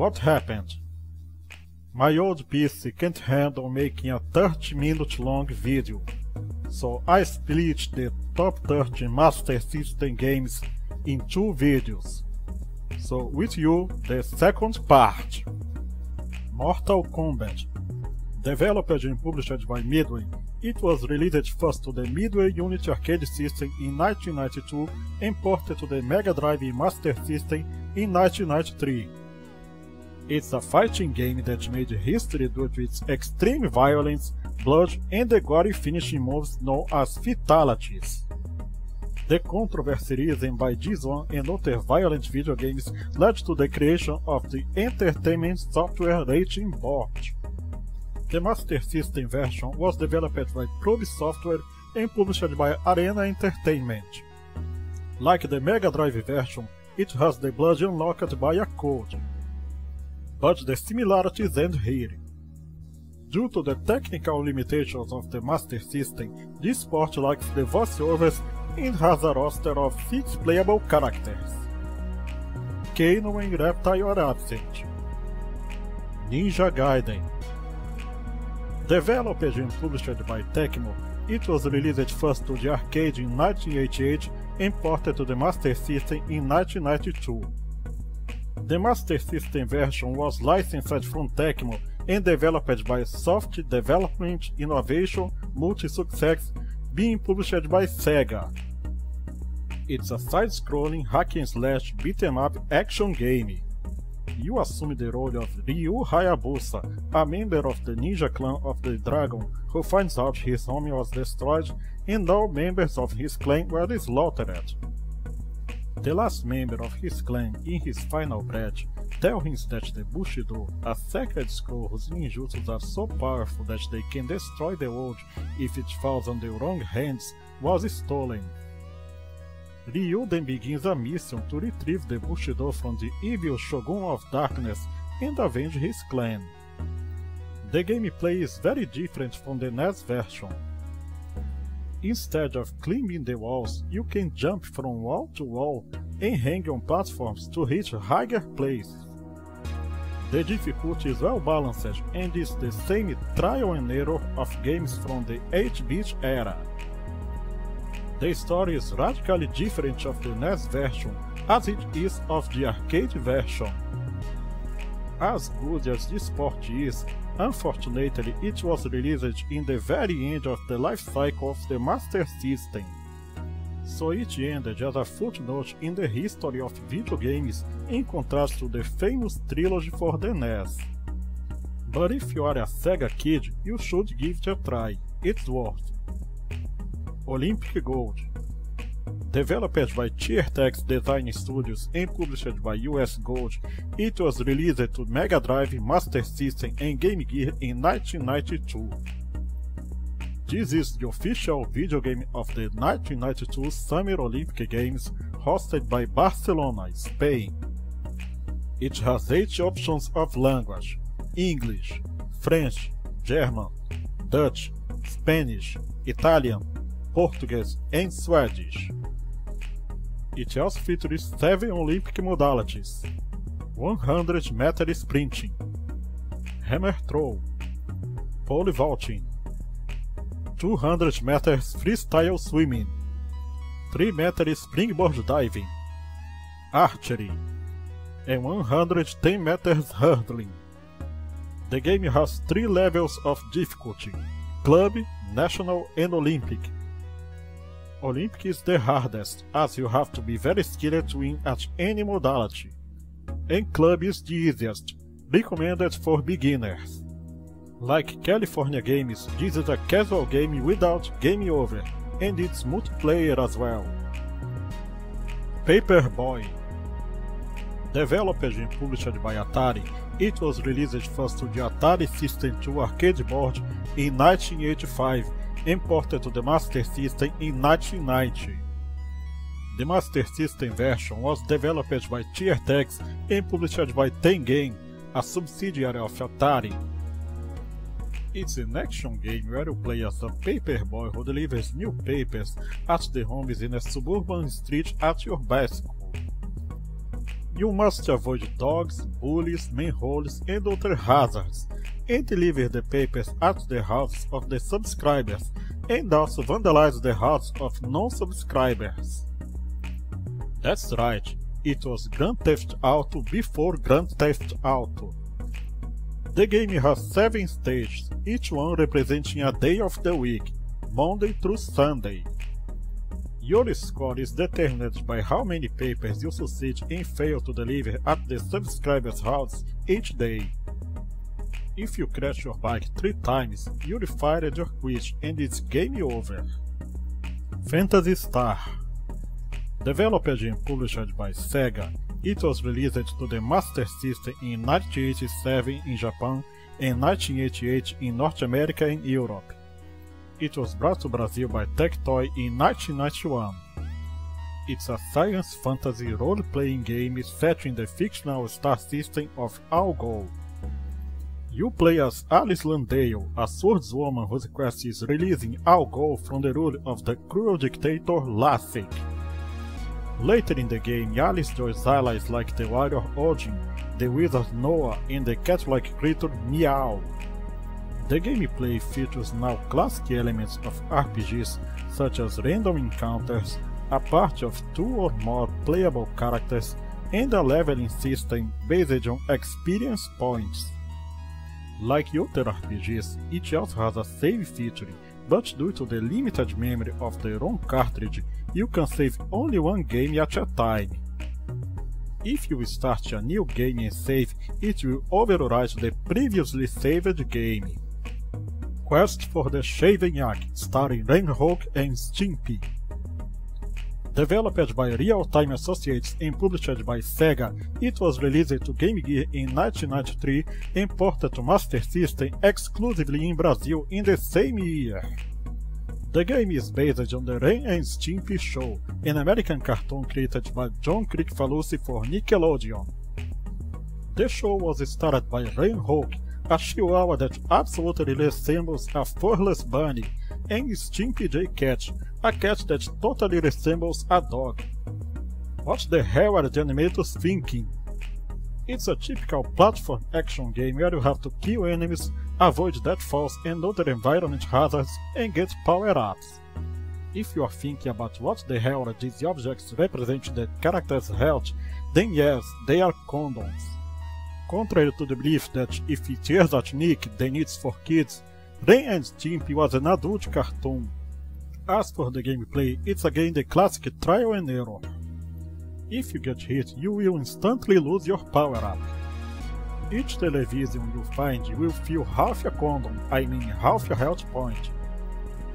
What happened? My old PC can't handle making a 30 minute long video, so I split the top 30 Master System games in two videos. So with you, the second part. Mortal Kombat. Developed and published by Midway, it was released first to the Midway Unity arcade system in 1992 and ported to the Mega Drive Master System in 1993. It's a fighting game that made history due to its extreme violence, blood, and the gory finishing moves known as fatalities. The controversy risen by this one and other violent video games led to the creation of the Entertainment Software Rating Board. The Master System version was developed by Probe Software and published by Arena Entertainment. Like the Mega Drive version, it has the blood unlocked by a code, but the similarities end here. Due to the technical limitations of the Master System, this port lacks the voiceovers and has a roster of 6 playable characters. Kano and Reptile are absent. Ninja Gaiden Developed and published by Tecmo, it was released first to the arcade in 1988 and ported to the Master System in 1992. The Master System version was licensed from Tecmo and developed by Soft Development Innovation Multi-Success, being published by Sega. It's a side-scrolling hack-and-slash beat-em-up action game. You assume the role of Ryu Hayabusa, a member of the ninja clan of the Dragon who finds out his home was destroyed and all members of his clan were slaughtered. The last member of his clan, in his final breath, tells him that the Bushido, a sacred scroll whose ninjutsus are so powerful that they can destroy the world if it falls on the wrong hands, was stolen. Ryu then begins a mission to retrieve the Bushido from the evil Shogun of Darkness and avenge his clan. The gameplay is very different from the NES version. Instead of climbing the walls, you can jump from wall to wall and hang on platforms to reach higher places. The difficulty is well balanced and is the same trial and error of games from the 8-bit era. The story is radically different of the NES version as it is of the arcade version. As good as this port is, Unfortunately, it was released in the very end of the life cycle of the Master System. So it ended as a footnote in the history of video games in contrast to the famous trilogy for the NES. But if you are a Sega kid, you should give it a try, it's worth. Olympic Gold Developed by Tiertex Design Studios and published by US Gold, it was released to Mega Drive, Master System and Game Gear in 1992. This is the official video game of the 1992 Summer Olympic Games hosted by Barcelona, Spain. It has 8 options of language English, French, German, Dutch, Spanish, Italian, Portuguese and Swedish. It also features 7 Olympic modalities 100 meter sprinting, hammer throw, pole vaulting, 200 meters freestyle swimming, 3 meter springboard diving, archery, and 110 meters hurdling. The game has 3 levels of difficulty Club, National and Olympic Olympic is the hardest, as you have to be very skilled to win at any modality. And Club is the easiest, recommended for beginners. Like California Games, this is a casual game without game over, and it's multiplayer as well. Paperboy Developed and published by Atari, it was released first to the Atari System 2 arcade board in 1985 imported to the Master System in 1990. The Master System version was developed by Tiertex and published by Tengen, a subsidiary of Atari. It's an action game where you play as a paperboy who delivers new papers at the homes in a suburban street at your bicycle. you must avoid dogs, bullies, manholes and other hazards, and deliver the papers at the houses of the subscribers, and also vandalize the houses of non-subscribers. That's right, it was Grand Theft Auto before Grand Theft Auto. The game has 7 stages, each one representing a day of the week, Monday through Sunday. Your score is determined by how many papers you succeed and fail to deliver at the subscriber's house each day. If you crash your bike 3 times, you'll fire your quit and it's game over. Phantasy Star Developed and published by Sega, it was released to the Master System in 1987 in Japan and 1988 in North America and Europe. It was brought to Brazil by Tectoy in 1991. It's a science fantasy role-playing game set in the fictional star system of Algol. You play as Alice Landale, a swordswoman whose quest is releasing Algol from the rule of the cruel dictator Lassic. Later in the game, Alice joins allies like the warrior Odin, the wizard Noah, and the cat-like creature Myau. The gameplay features now classic elements of RPGs such as random encounters, a party of two or more playable characters, and a leveling system based on experience points. Like other RPGs, it also has a save feature, but due to the limited memory of the ROM cartridge, you can save only one game at a time. If you start a new game and save, it will overwrite the previously saved game. Quest for the Shaven Yak, starring Ren Höek and Stimpy. Developed by Real Time Associates and published by Sega, it was released to Game Gear in 1993 and ported to Master System exclusively in Brazil in the same year. The game is based on the Ren and Stimpy Show, an American cartoon created by John Kricfalusi for Nickelodeon. The show was starred by Rainhawk, a chihuahua that absolutely resembles a furless bunny, and Stimpy J Cat, a cat that totally resembles a dog. What the hell are the animators thinking? It's a typical platform action game where you have to kill enemies, avoid deathfalls and other environment hazards, and get power-ups. If you are thinking about what the hell are these objects representing the character's health, then yes, they are condoms. Contrary to the belief that if it tears at Nick, then it's for kids, Ren and Stimpy was an adult cartoon. As for the gameplay, it's again the classic trial and error. If you get hit, you will instantly lose your power-up. Each television you find will fill half a condom, I mean half a health point.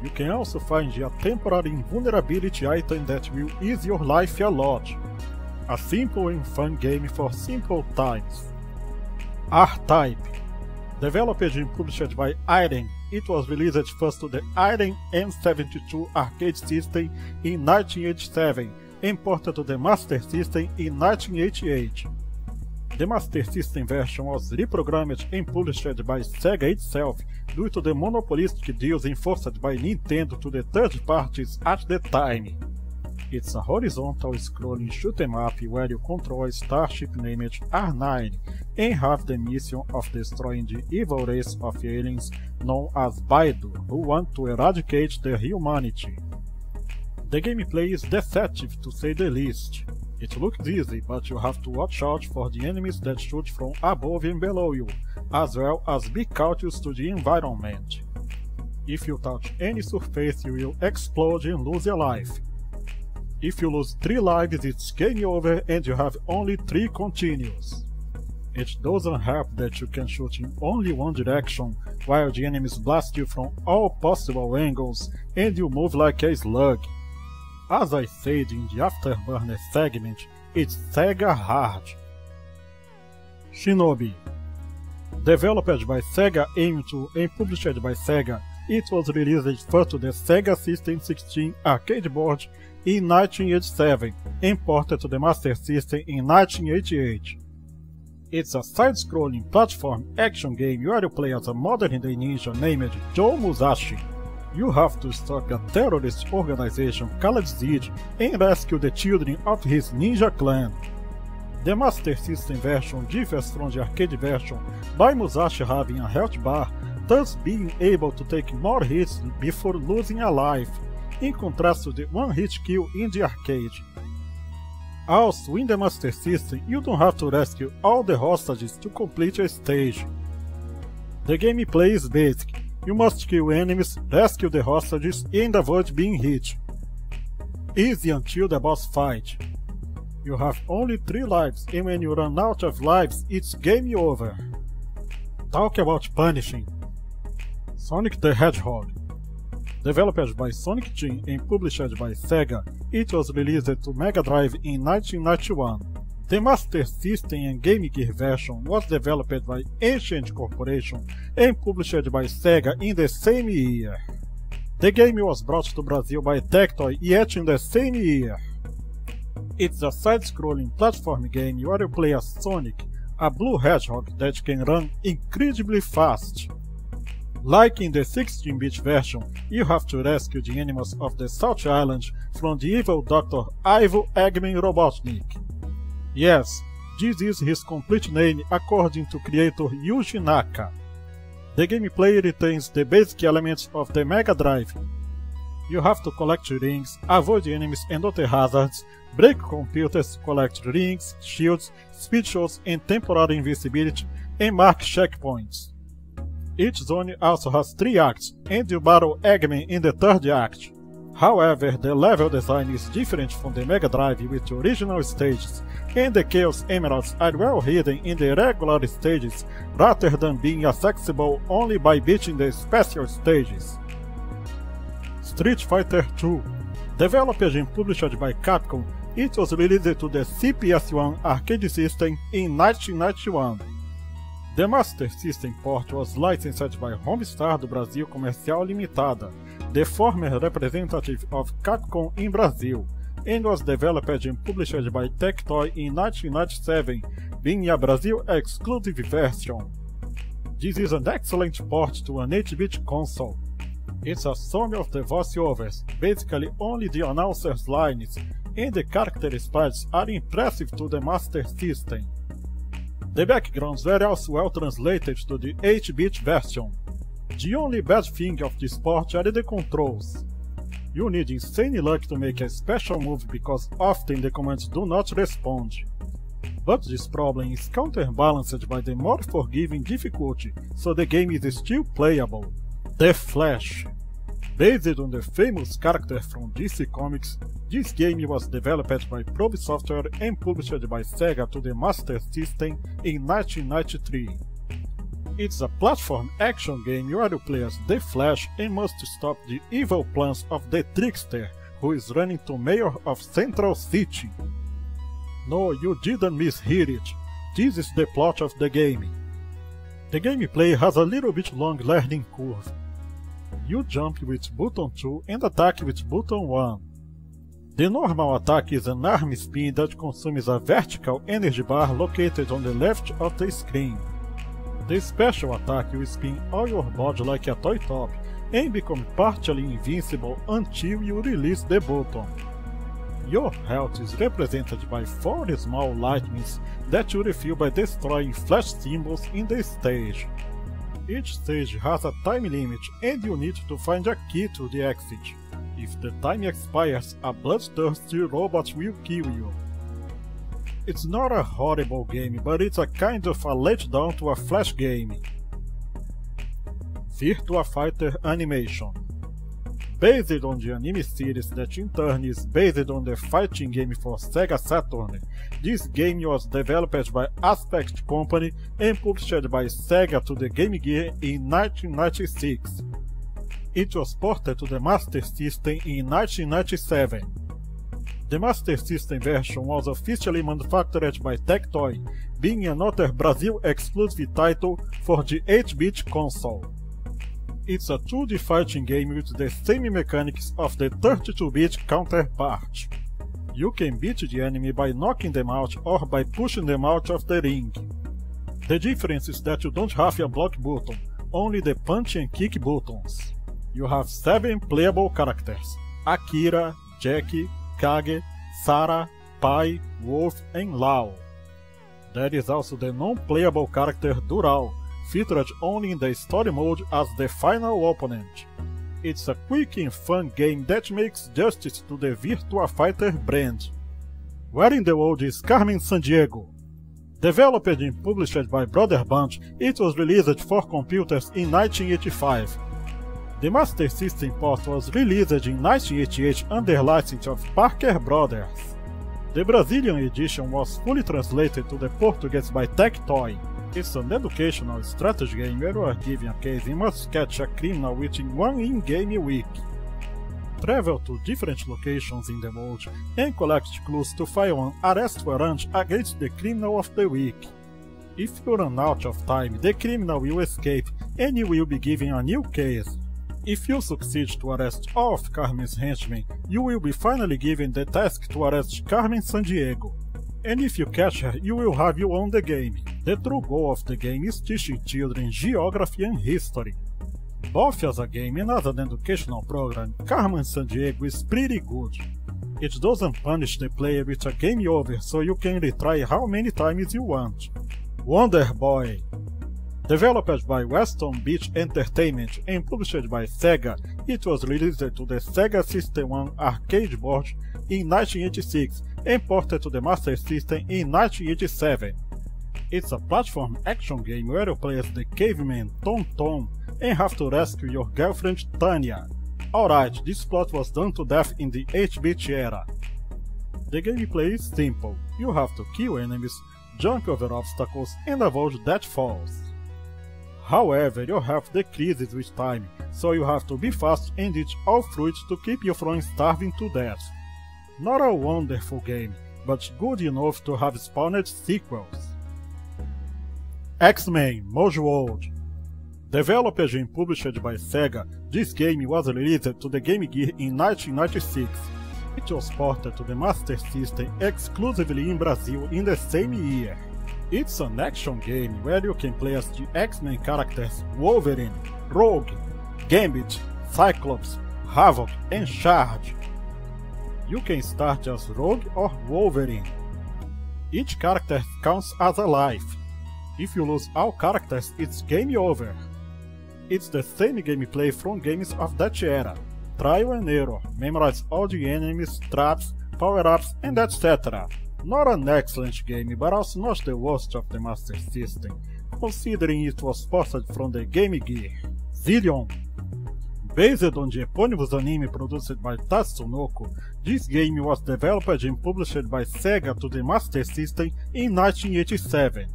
You can also find a temporary invulnerability item that will ease your life a lot. A simple and fun game for simple times. R-Type Developed and published by Irem, it was released first to the Irem M72 arcade system in 1987 imported to the Master System in 1988. The Master System version was reprogrammed and published by Sega itself due to the monopolistic deals enforced by Nintendo to the third parties at the time. It's a horizontal scrolling shoot 'em up where you control a starship named R9 and have the mission of destroying the evil race of aliens known as Baidu, who want to eradicate the humanity. The gameplay is deceptive to say the least. It looks easy, but you have to watch out for the enemies that shoot from above and below you, as well as be cautious to the environment. If you touch any surface you will explode and lose your life. If you lose 3 lives it's game over and you have only 3 continues. It doesn't help that you can shoot in only one direction while the enemies blast you from all possible angles and you move like a slug. As I said in the Afterburner segment, it's Sega Hard. Shinobi Developed by Sega AM2 and published by Sega, it was released first to the Sega System 16 arcade board in 1987 and ported to the Master System in 1988. It's a side-scrolling platform action game where you play as a modern-day ninja named Joe Musashi you have to stop a terrorist organization called Zid and rescue the children of his ninja clan. The Master System version differs from the arcade version by Musashi having a health bar, thus being able to take more hits before losing a life, in contrast to the one hit kill in the arcade. In the Master System, you don't have to rescue all the hostages to complete a stage. The gameplay is basic, you must kill enemies, rescue the hostages and avoid being hit. Easy until the boss fight. You have only 3 lives and when you run out of lives it's game over. Talk about punishing. Sonic the Hedgehog Developed by Sonic Team and published by Sega, it was released to Mega Drive in 1991. The Master System and Game Gear version was developed by Ancient Corporation and published by Sega in the same year. The game was brought to Brazil by Tectoy yet in the same year. It's a side-scrolling platform game where you play as Sonic, a blue hedgehog that can run incredibly fast. Like in the 16-bit version, you have to rescue the animals of the South Island from the evil Dr. Ivo Eggman Robotnik. Yes, this is his complete name according to creator Yuji Naka. The gameplay retains the basic elements of the Mega Drive, you have to collect rings, avoid enemies and other hazards, break computers, collect rings, shields, speed shots and temporary invisibility, and mark checkpoints. Each zone also has 3 acts, and you battle Eggman in the third act. However, the level design is different from the Mega Drive with the original stages, and the Chaos Emeralds are well hidden in the regular stages rather than being accessible only by beating the special stages. Street Fighter II. Developed and published by Capcom, it was released to the CPS-1 arcade system in 1991. The Master System port was licensed by Homestar do Brasil Comercial Limitada, the former representative of Capcom in Brazil, and was developed and published by Tectoy in 1997, being a Brazil exclusive version. This is an excellent port to an 8-bit console, it's a sum of the voiceovers, basically only the announcer's lines, and the character sprites are impressive to the Master System. The backgrounds were also well translated to the 8-bit version. The only bad thing of this port are the controls. You need insane luck to make a special move because often the commands do not respond. But this problem is counterbalanced by the more forgiving difficulty, so the game is still playable. The Flash. Based on the famous character from DC Comics, this game was developed by Probe Software and published by Sega to the Master System in 1993. It's a platform action game where you play as The Flash and must stop the evil plans of the Trickster, who is running to Mayor of Central City. No, you didn't mishear it. This is the plot of the game. The gameplay has a little bit long learning curve, you jump with button 2 and attack with button 1. The normal attack is an arm spin that consumes a vertical energy bar located on the left of the screen. The special attack will spin all your body like a toy top and become partially invincible until you release the button. Your health is represented by 4 small lightnings that you refill by destroying flash symbols in the stage. Each stage has a time limit and you need to find a key to the exit. If the time expires, a bloodthirsty robot will kill you. It's not a horrible game, but it's a kind of a letdown to a flash game. Virtua Fighter Animation Based on the anime series that in turn is based on the fighting game for Sega Saturn, this game was developed by Aspect Company and published by Sega to the Game Gear in 1996. It was ported to the Master System in 1997. The Master System version was officially manufactured by Tectoy, being another Brazil exclusive title for the 8-bit console. It's a 2D fighting game with the same mechanics of the 32-bit counterpart. You can beat the enemy by knocking them out or by pushing them out of the ring. The difference is that you don't have a block button, only the punch and kick buttons. You have 7 playable characters Akira, Jackie, Kage, Sara, Pai, Wolf and Lau. There is also the non-playable character Dural, featured only in the story mode as the final opponent. It's a quick and fun game that makes justice to the Virtua Fighter brand. Where in the world is Carmen Sandiego? Developed and published by Brother Band, it was released for computers in 1985. The Master System port was released in 1988 under license of Parker Brothers. The Brazilian edition was fully translated to the Portuguese by Tectoy. It's an educational strategy game where you are given a case and must catch a criminal within one in-game week. Travel to different locations in the world and collect clues to file an arrest warrant against the criminal of the week. If you run out of time, the criminal will escape and you will be given a new case. If you succeed to arrest all of Carmen's henchmen, you will be finally given the task to arrest Carmen Sandiego. And if you catch her, you will have you won the game. The true goal of the game is teaching children geography and history. Both as a game and as an educational program, Carmen Sandiego is pretty good. It doesn't punish the player with a game over so you can retry how many times you want. Wonder Boy Developed by Westone Bit Entertainment and published by Sega, it was released to the Sega System 1 arcade board in 1986 and ported to the Master System in 1987. It's a platform action game where you play as the caveman Tom Tom and have to rescue your girlfriend Tanya. Alright, this plot was done to death in the 8-bit era. The gameplay is simple, you have to kill enemies, jump over obstacles and avoid deathfalls. However, your health decreases with time, so you have to be fast and eat all fruits to keep you from starving to death. Not a wonderful game, but good enough to have spawned sequels. X-Men Mojo World Developed and published by Sega, this game was released to the Game Gear in 1996. It was ported to the Master System exclusively in Brazil in the same year. It's an action game where you can play as the X-Men characters Wolverine, Rogue, Gambit, Cyclops, Havok, and Charge. You can start as Rogue or Wolverine. Each character counts as a life. If you lose all characters, it's game over. It's the same gameplay from games of that era. Trial and error, memorize all the enemies, traps, power-ups, and etc. Not an excellent game, but also not the worst of the Master System, considering it was ported from the Game Gear. Zillion Based on the eponymous anime produced by Tatsunoko, this game was developed and published by Sega to the Master System in 1987.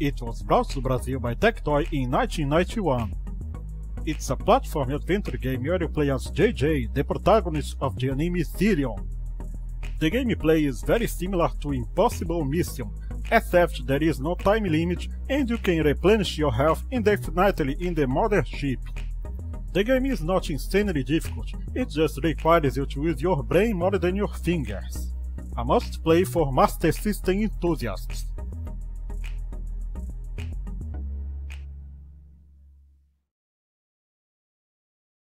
It was brought to Brazil by Tectoy in 1991. It's a platform adventure game where you play as JJ, the protagonist of the anime Zillion. The gameplay is very similar to Impossible Mission, except there is no time limit and you can replenish your health indefinitely in the mothership. The game is not insanely difficult, it just requires you to use your brain more than your fingers. A must play for Master System enthusiasts.